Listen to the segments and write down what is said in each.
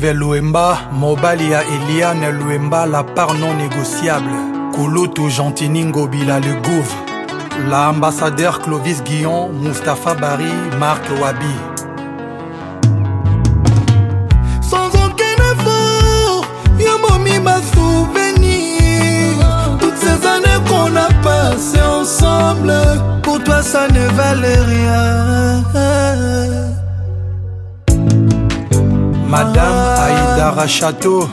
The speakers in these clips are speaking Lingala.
Vers Louemba, mobali à Eliane la part non négociable. Kouloutou, Gentini bila le gouvre. L'ambassadeur Clovis Guillon, Mustapha Barry, Marc Wabi. Sans aucun effort, Yamomi m'a souvenir. Toutes ces années qu'on a passées ensemble, pour toi ça ne valait rien. Madame Dara Château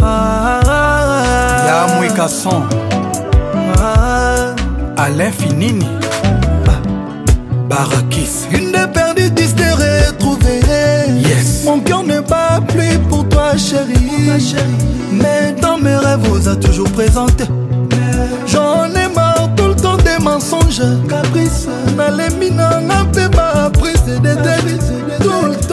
ah. Mouikasson Alain ah. Finini ah. Barakis Une des perdues dix de retrouvée Yes Mon cœur n'est pas plus pour toi chérie Mais dans mes rêves vous a toujours présenté J'en ai marre tout le temps des mensonges Caprice Nalemi nanga ma prise des débits Tout le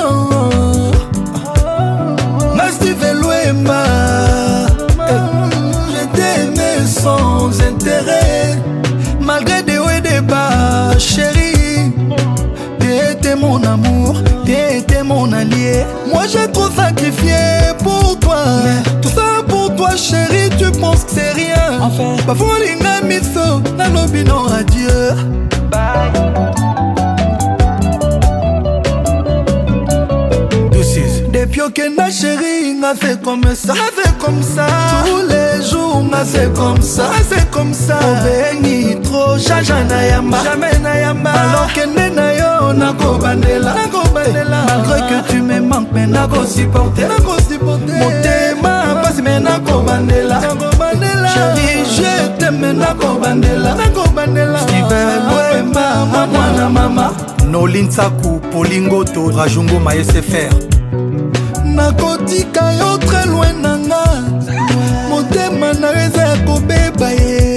j'ai trop sacrifié pour toi Mais tout ça pour toi chérie tu penses que c'est rien Enfin bafolinga miso nalobi non adieu Bye Depuis na chérie N'a fait comme ça N'a fait comme ça Tous les jours N'a fait comme ça N'a fait comme ça trop jaja na yamba Jamais na yamba Alors que na yo nakobandela nakosuporte motema pasi me nakobandela sheri je teme nakobandela steven boema mamwana mama nolinsaku polingoto rajungo maesefr nakotika yo tre loin nanga motema na eza ya kobeba ye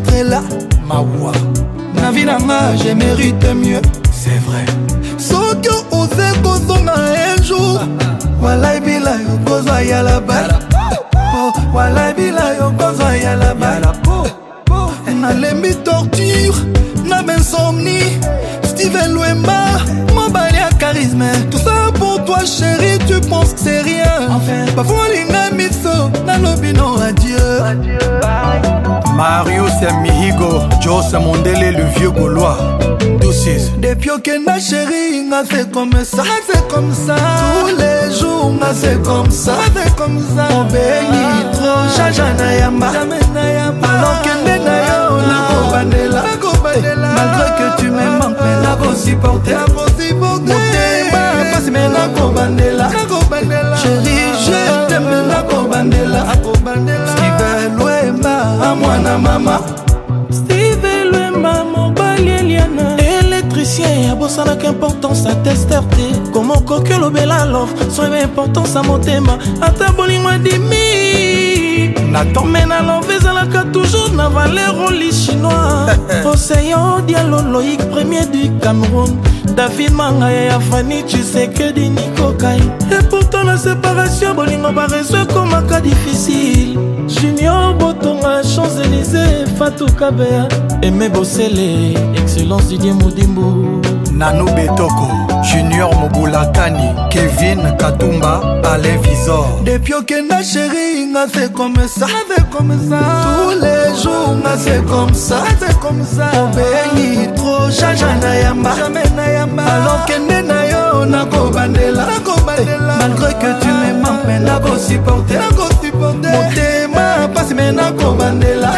portrait-là mawa na vi nanga je mérite mieux c'est vrai soki oze kozonga un jour walai bila yo kozwa yala bala oh, walai bila yo kozwa yala bala nalembi torture na bensomni steven lwemba mobali ya charisme tout ça pour toi chéri tu penses que c'est rien enfin, marius ya mihigo jos mondele le vieux gaulois depuis okenda sheri nga fait comme ça fait comme ça tous les jours nga fait comme ça fait comme ça obengi tro jaja na yamba alors kende na yo nakobandela malgré que tu me manques mais nakosupporte tosalaki importance atester te koma okoki olobela love soyeba importance ya motema ata bolingo adimi na tome na love ezalaka toujours na valer oli chinois oseyo dialo loïk premier du cameroun david mangaya ya fani chiseke dinikokai epourtant na séparation bolingo bareso ekomaka difficile junior botonga champs élysée fatukabea eme bosele excellence didie modimbu nano betoko junior mobulakani kevin katumba ale visor depuis okenda sheri nga se comme ça comme ça tous les jours nga se comme ça comme ça obengi tro jaja na yamba alors kende na yo nakobandela malgré que tu me manque mais nakosupporte motema pasi me nakobandela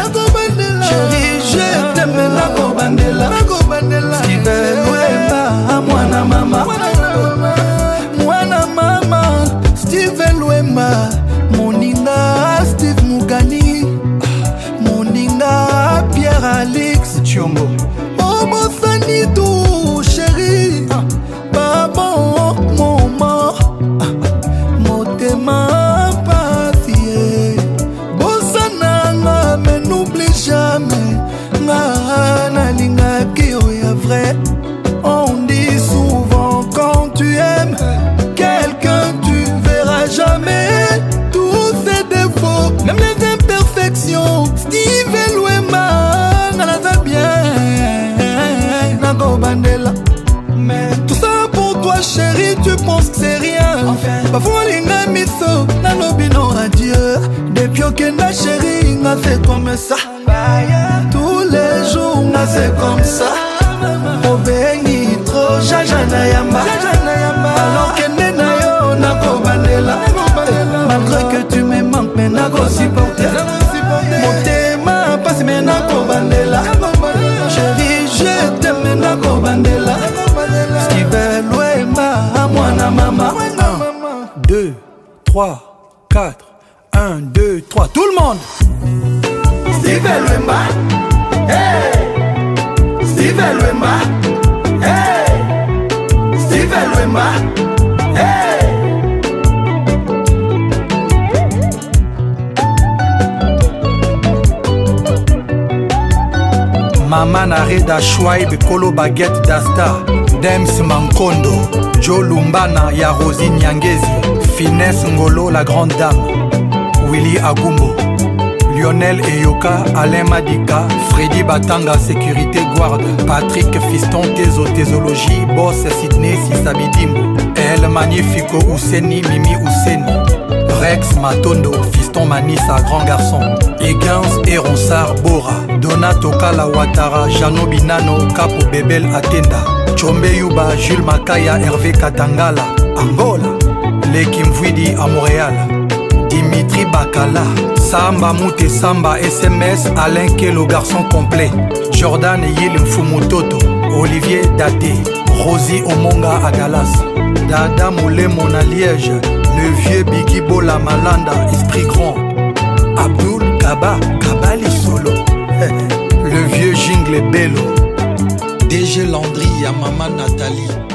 boyongo omosani oh, tu sheri babo oh, moma motema pasie bosananga me noublie jamais nga nalingaki yo oh, ya vrai comme ça tous les jours nga c'est comme ça obengi tro jaja na yamba alokende na yo nakobandela malgré que tu me manques me nakosuporte motema pasi me nakobandela chéri je teme nakobandela skiveluema amwana mama 2 3 4 1 2 3 tout le monde steve lwemba hey. steve lwemba hey. steve lwemba hey. mama na reda shwaib kolo bagete dasta dems mankondo jo lumbana ya rosi nyangezi finesse ngolo la grande dame willy agumbo Lionel Eyoka, Alain Madika, Freddy Batanga, Sécurité guard Patrick Fiston, Tézo, Tézologie, Boss Sydney, Sisabidimbo, El Magnifico, Ouseni, Mimi Ouseni. Rex Matondo, Fiston Manisa, grand garçon, Eguins et Bora, Donato Kalawatara, Jano Binano, Capo Bebel Atenda, Chombe Yuba, Jules Makaya, Hervé Katangala, Angola, les à Montréal. Dimitri Bakala, Samba Mouté Samba SMS, Alain Kelo garçon complet, Jordan Yil Mfumototo, Olivier Daté, Rosie Omonga à Dallas, Dada Moulemo à Liège, le vieux Biggie Bola Malanda, esprit grand, Abdul Kaba, Kabali Solo, le vieux Jingle Bello, DG Landry à Maman Nathalie.